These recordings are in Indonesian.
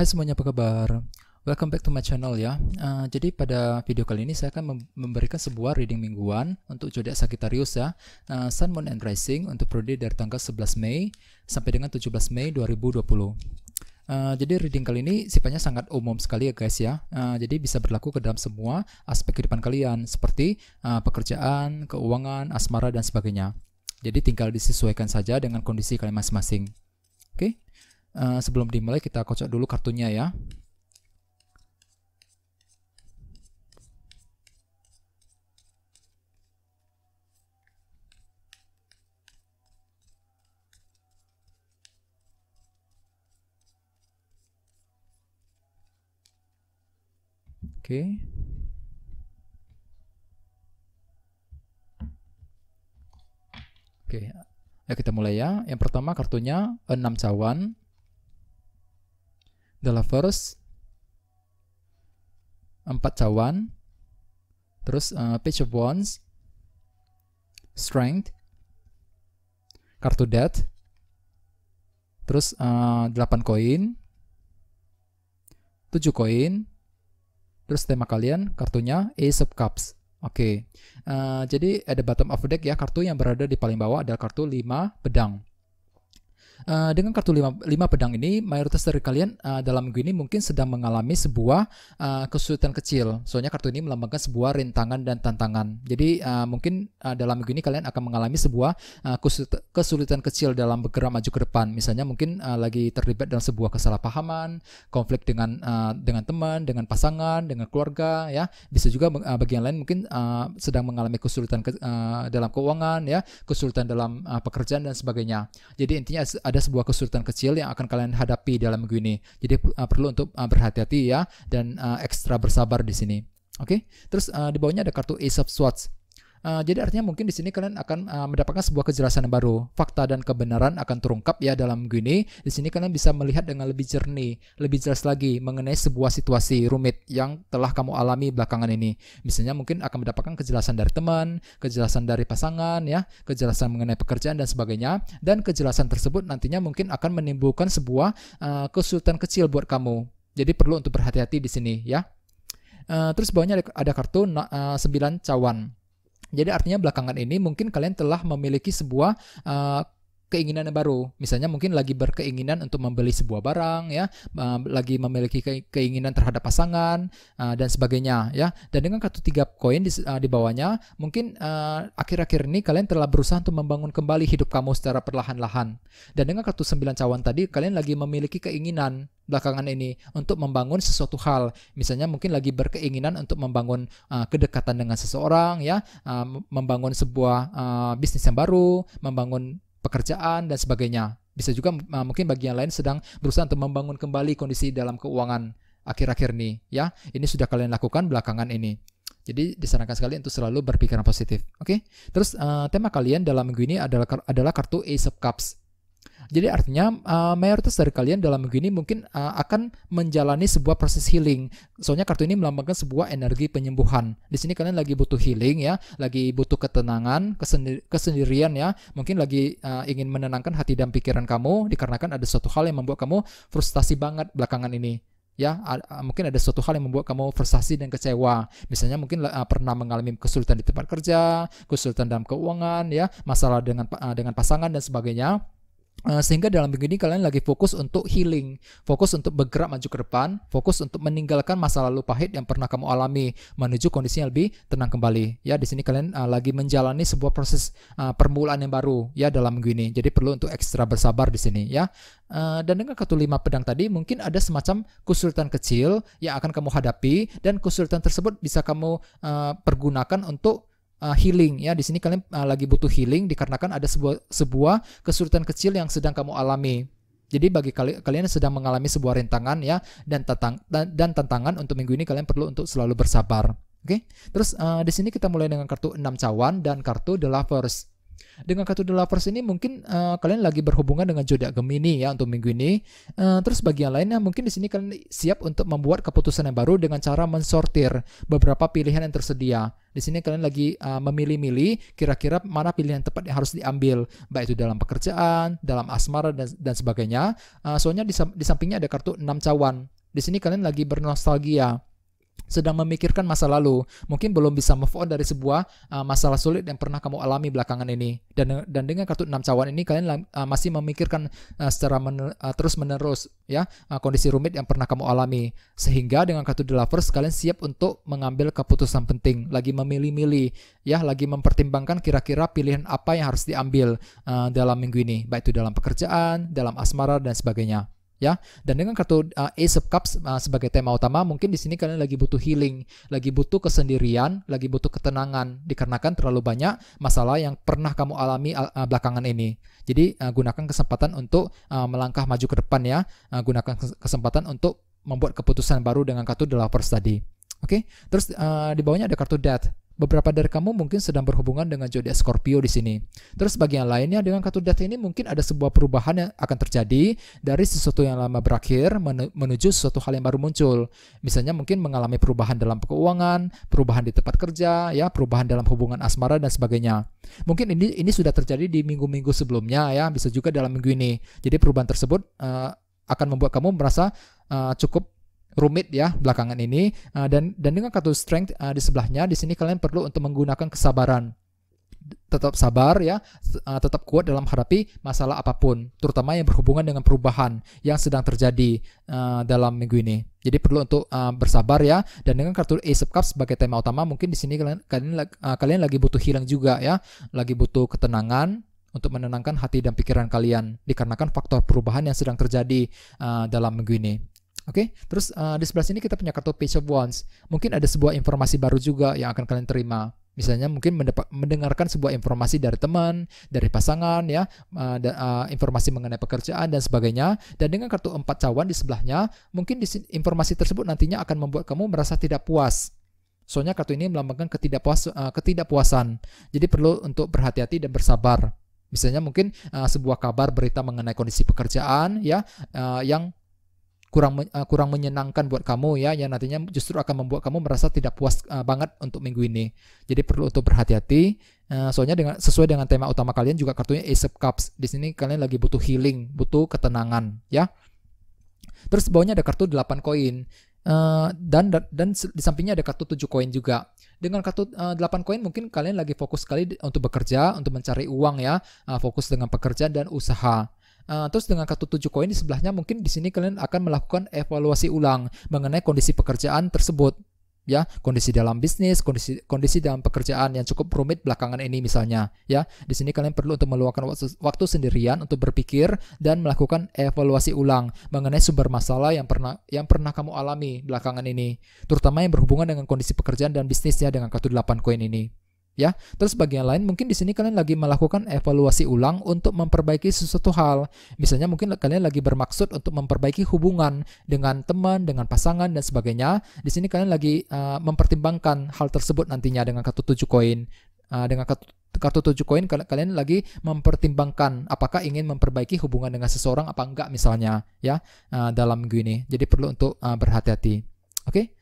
Hai semuanya apa kabar? Welcome back to my channel ya. Uh, jadi pada video kali ini saya akan memberikan sebuah reading mingguan untuk zodiak Sagittarius ya. Uh, Sun, Moon, and Rising untuk periode dari tanggal 11 Mei sampai dengan 17 Mei 2020. Uh, jadi reading kali ini sifatnya sangat umum sekali ya guys ya. Uh, jadi bisa berlaku ke dalam semua aspek kehidupan kalian seperti uh, pekerjaan, keuangan, asmara dan sebagainya. Jadi tinggal disesuaikan saja dengan kondisi kalian masing-masing. Oke. Okay? Uh, sebelum dimulai kita kocok dulu kartunya ya. Oke. Oke, okay. ya kita mulai ya. Yang pertama kartunya 6 cawan. The Lovers. 4 cawan. Terus uh, Page of Wands. Strength. Kartu Death. Terus uh, 8 koin. 7 koin Terus tema kalian kartunya Ace of Cups. Oke, okay. uh, jadi ada bottom of deck ya kartu yang berada di paling bawah adalah kartu 5 pedang. Uh, dengan kartu 5, 5 pedang ini, mayoritas dari kalian uh, dalam minggu ini mungkin sedang mengalami sebuah uh, kesulitan kecil. Soalnya kartu ini melambangkan sebuah rintangan dan tantangan. Jadi uh, mungkin uh, dalam minggu ini kalian akan mengalami sebuah uh, kesulitan kecil dalam bergerak maju ke depan. Misalnya mungkin uh, lagi terlibat dalam sebuah kesalahpahaman, konflik dengan uh, dengan teman, dengan pasangan, dengan keluarga, ya. Bisa juga uh, bagi yang lain mungkin uh, sedang mengalami kesulitan ke, uh, dalam keuangan, ya, kesulitan dalam uh, pekerjaan dan sebagainya. Jadi intinya ada sebuah kesulitan kecil yang akan kalian hadapi dalam minggu ini. Jadi uh, perlu untuk uh, berhati-hati ya dan uh, ekstra bersabar di sini. Oke. Okay? Terus uh, di bawahnya ada kartu Ace of Swords. Uh, jadi artinya mungkin di sini kalian akan uh, mendapatkan sebuah kejelasan yang baru. Fakta dan kebenaran akan terungkap ya dalam minggu ini. Di sini kalian bisa melihat dengan lebih jernih, lebih jelas lagi mengenai sebuah situasi rumit yang telah kamu alami belakangan ini. Misalnya mungkin akan mendapatkan kejelasan dari teman, kejelasan dari pasangan ya, kejelasan mengenai pekerjaan dan sebagainya. Dan kejelasan tersebut nantinya mungkin akan menimbulkan sebuah uh, kesulitan kecil buat kamu. Jadi perlu untuk berhati-hati di sini ya. Uh, terus bawahnya ada, ada kartu uh, 9 cawan. Jadi artinya belakangan ini mungkin kalian telah memiliki sebuah uh, keinginan yang baru. Misalnya mungkin lagi berkeinginan untuk membeli sebuah barang ya, lagi memiliki ke keinginan terhadap pasangan dan sebagainya ya. Dan dengan kartu tiga koin di, di bawahnya, mungkin akhir-akhir ini kalian telah berusaha untuk membangun kembali hidup kamu secara perlahan-lahan. Dan dengan kartu sembilan cawan tadi, kalian lagi memiliki keinginan belakangan ini untuk membangun sesuatu hal. Misalnya mungkin lagi berkeinginan untuk membangun uh, kedekatan dengan seseorang ya, uh, membangun sebuah uh, bisnis yang baru, membangun pekerjaan dan sebagainya. Bisa juga uh, mungkin bagi yang lain sedang berusaha untuk membangun kembali kondisi dalam keuangan akhir-akhir ini ya. Ini sudah kalian lakukan belakangan ini. Jadi disarankan sekali untuk selalu berpikiran positif. Oke. Okay? Terus uh, tema kalian dalam minggu ini adalah adalah kartu Ace of Cups. Jadi artinya uh, mayoritas dari kalian dalam minggu ini mungkin uh, akan menjalani sebuah proses healing. Soalnya kartu ini melambangkan sebuah energi penyembuhan. Di sini kalian lagi butuh healing ya, lagi butuh ketenangan, kesendir kesendirian ya. Mungkin lagi uh, ingin menenangkan hati dan pikiran kamu dikarenakan ada suatu hal yang membuat kamu frustasi banget belakangan ini ya mungkin ada suatu hal yang membuat kamu frustasi dan kecewa misalnya mungkin uh, pernah mengalami kesulitan di tempat kerja kesulitan dalam keuangan ya masalah dengan uh, dengan pasangan dan sebagainya Uh, sehingga dalam minggu ini kalian lagi fokus untuk healing, fokus untuk bergerak maju ke depan, fokus untuk meninggalkan masa lalu pahit yang pernah kamu alami menuju kondisi yang lebih tenang kembali. Ya, di sini kalian uh, lagi menjalani sebuah proses uh, permulaan yang baru ya dalam minggu ini. Jadi perlu untuk ekstra bersabar di sini ya. Uh, dan dengan kartu lima pedang tadi mungkin ada semacam kesulitan kecil yang akan kamu hadapi dan kesulitan tersebut bisa kamu uh, pergunakan untuk uh, healing ya di sini kalian uh, lagi butuh healing dikarenakan ada sebuah sebuah kesulitan kecil yang sedang kamu alami. Jadi bagi kali, kalian yang sedang mengalami sebuah rintangan ya dan tentang dan, dan tantangan untuk minggu ini kalian perlu untuk selalu bersabar. Oke. Okay? Terus uh, di sini kita mulai dengan kartu 6 cawan dan kartu the lovers. Dengan kartu The Lovers ini mungkin uh, kalian lagi berhubungan dengan zodiak Gemini ya untuk minggu ini. Uh, terus bagi yang lainnya mungkin di sini kalian siap untuk membuat keputusan yang baru dengan cara mensortir beberapa pilihan yang tersedia. Di sini kalian lagi uh, memilih-milih kira-kira mana pilihan tepat yang harus diambil, baik itu dalam pekerjaan, dalam asmara dan dan sebagainya. Uh, soalnya di, di sampingnya ada kartu 6 cawan. Di sini kalian lagi bernostalgia sedang memikirkan masa lalu, mungkin belum bisa move on dari sebuah uh, masalah sulit yang pernah kamu alami belakangan ini. Dan dan dengan kartu 6 cawan ini kalian uh, masih memikirkan uh, secara mener, uh, terus menerus ya uh, kondisi rumit yang pernah kamu alami. Sehingga dengan kartu The Lovers kalian siap untuk mengambil keputusan penting, lagi memilih-milih ya, lagi mempertimbangkan kira-kira pilihan apa yang harus diambil uh, dalam minggu ini, baik itu dalam pekerjaan, dalam asmara dan sebagainya ya. Dan dengan kartu uh, Ace of Cups uh, sebagai tema utama, mungkin di sini kalian lagi butuh healing, lagi butuh kesendirian, lagi butuh ketenangan dikarenakan terlalu banyak masalah yang pernah kamu alami uh, uh belakangan ini. Jadi uh, gunakan kesempatan untuk uh, melangkah maju ke depan ya. Uh, gunakan kesempatan untuk membuat keputusan baru dengan kartu The Lovers tadi. Oke, okay? terus uh, di bawahnya ada kartu Death. Beberapa dari kamu mungkin sedang berhubungan dengan zodiak Scorpio di sini. Terus bagian lainnya dengan kartu death ini mungkin ada sebuah perubahan yang akan terjadi dari sesuatu yang lama berakhir menuju sesuatu hal yang baru muncul. Misalnya mungkin mengalami perubahan dalam keuangan, perubahan di tempat kerja, ya, perubahan dalam hubungan asmara dan sebagainya. Mungkin ini ini sudah terjadi di minggu-minggu sebelumnya ya, bisa juga dalam minggu ini. Jadi perubahan tersebut uh, akan membuat kamu merasa uh, cukup rumit ya belakangan ini. Uh, dan dan dengan kartu strength uh, di sebelahnya di sini kalian perlu untuk menggunakan kesabaran. Tetap sabar ya uh, tetap kuat dalam hadapi masalah apa pun terutama yang berhubungan dengan perubahan yang sedang terjadi dalam minggu ini. Jadi perlu untuk bersabar ya. Dan dengan kartu Ace of Cups sebagai tema utama mungkin di sini kalian kalian kalian lagi butuh hilang juga ya. Lagi butuh ketenangan untuk menenangkan hati dan pikiran kalian dikarenakan faktor perubahan yang sedang terjadi uh, dalam minggu ini Oke, okay? terus uh, di sebelah sini kita punya kartu Page of Wands. Mungkin ada sebuah informasi baru juga yang akan kalian terima. Misalnya mungkin mendengarkan sebuah informasi dari teman, dari pasangan, ya, uh, da, uh, informasi mengenai pekerjaan dan sebagainya. Dan dengan kartu empat cawan di sebelahnya, mungkin di, informasi tersebut nantinya akan membuat kamu merasa tidak puas. Soalnya kartu ini melambangkan ketidakpuas, uh, ketidakpuasan. Jadi perlu untuk berhati-hati dan bersabar. Misalnya mungkin uh, sebuah kabar berita mengenai kondisi pekerjaan ya uh, yang kurang uh, kurang menyenangkan buat kamu ya yang nantinya justru akan membuat kamu merasa tidak puas uh, banget untuk minggu ini. Jadi perlu untuk berhati-hati. Uh, soalnya dengan sesuai dengan tema utama kalian juga kartunya Ace of Cups. Di sini kalian lagi butuh healing, butuh ketenangan ya. Terus bawahnya ada kartu 8 koin. Uh, dan dan di sampingnya ada kartu 7 koin juga. Dengan kartu uh, 8 koin mungkin kalian lagi fokus sekali untuk bekerja, untuk mencari uang ya, uh, fokus dengan pekerjaan dan usaha. Uh, terus dengan kartu 7 koin di sebelahnya mungkin di sini kalian akan melakukan evaluasi ulang mengenai kondisi pekerjaan tersebut ya. Kondisi dalam bisnis kondisi kondisi dalam pekerjaan yang cukup rumit belakangan ini misalnya ya. Di sini kalian perlu untuk meluangkan waktu, waktu sendirian untuk berpikir dan melakukan evaluasi ulang mengenai sumber masalah yang pernah yang pernah kamu alami belakangan ini terutama yang berhubungan dengan kondisi pekerjaan dan bisnisnya dengan kartu 8 koin ini ya. Terus bagian lain mungkin di sini kalian lagi melakukan evaluasi ulang untuk memperbaiki sesuatu hal. Misalnya mungkin kalian lagi bermaksud untuk memperbaiki hubungan dengan teman, dengan pasangan dan sebagainya. Di sini kalian lagi uh, mempertimbangkan hal tersebut nantinya dengan kartu 7 koin. Uh, dengan kartu kartu 7 koin kalian lagi mempertimbangkan apakah ingin memperbaiki hubungan dengan seseorang apa enggak misalnya ya uh, dalam minggu ini. Jadi perlu untuk berhati-hati. Oke. Okay?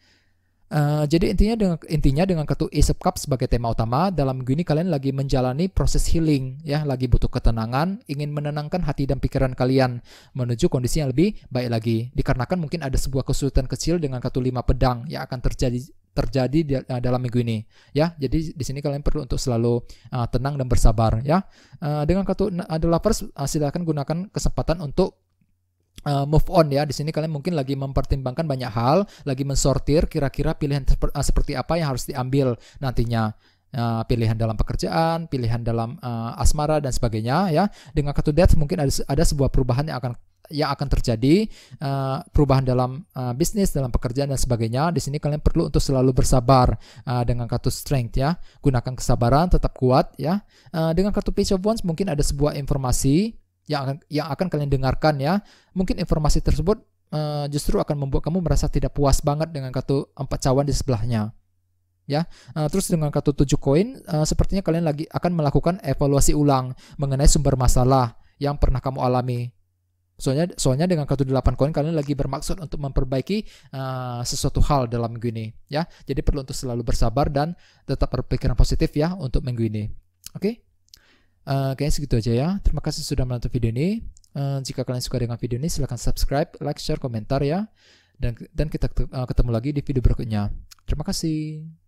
Uh, jadi intinya dengan intinya dengan kartu Ace of Cups sebagai tema utama dalam minggu ini kalian lagi menjalani proses healing ya, lagi butuh ketenangan, ingin menenangkan hati dan pikiran kalian menuju kondisi yang lebih baik lagi. Dikarenakan mungkin ada sebuah kesulitan kecil dengan kartu 5 pedang yang akan terjadi terjadi di, uh, dalam minggu ini ya. Jadi di sini kalian perlu untuk selalu uh, tenang dan bersabar ya. Uh, dengan kartu uh, The uh, silakan gunakan kesempatan untuk uh, move on ya. Di sini kalian mungkin lagi mempertimbangkan banyak hal, lagi mensortir kira-kira pilihan uh, seperti apa yang harus diambil nantinya. Uh, pilihan dalam pekerjaan, pilihan dalam uh, asmara dan sebagainya ya. Dengan kartu death mungkin ada ada sebuah perubahan yang akan yang akan terjadi uh, perubahan dalam uh, bisnis, dalam pekerjaan dan sebagainya. Di sini kalian perlu untuk selalu bersabar uh, dengan kartu strength ya. Gunakan kesabaran, tetap kuat ya. Uh, dengan kartu page of wands mungkin ada sebuah informasi yang akan yang akan kalian dengarkan ya. Mungkin informasi tersebut uh, justru akan membuat kamu merasa tidak puas banget dengan kartu empat cawan di sebelahnya. Ya, uh, terus dengan kartu tujuh koin, uh, sepertinya kalian lagi akan melakukan evaluasi ulang mengenai sumber masalah yang pernah kamu alami. Soalnya soalnya dengan kartu 8 koin kalian lagi bermaksud untuk memperbaiki uh, sesuatu hal dalam minggu ini ya. Jadi perlu untuk selalu bersabar dan tetap berpikiran positif ya untuk minggu ini. Oke. Okay? Uh, kayaknya segitu aja ya. Terima kasih sudah menonton video ini. Uh, jika kalian suka dengan video ini silahkan subscribe, like, share, komentar ya. Dan dan kita ketemu lagi di video berikutnya. Terima kasih.